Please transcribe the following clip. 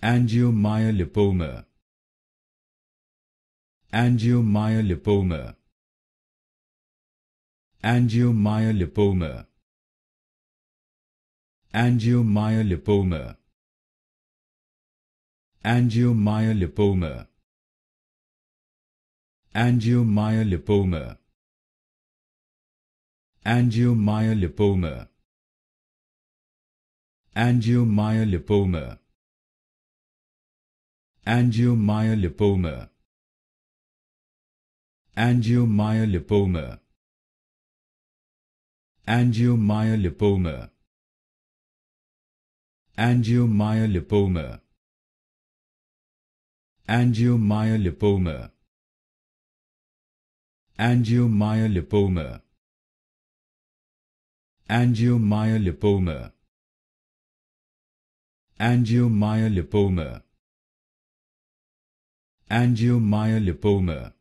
angiomyolipoma angiomyolipoma angiomyolipoma angiomyolipoma angiomyolipoma angiomyolipoma angiomyolipoma angiomyolipoma angiomyolipoma angiomyolipoma angiomyolipoma angiomyolipoma angiomyolipoma angiomyolipoma angiomyolipoma angiomyolipoma angiomyolipoma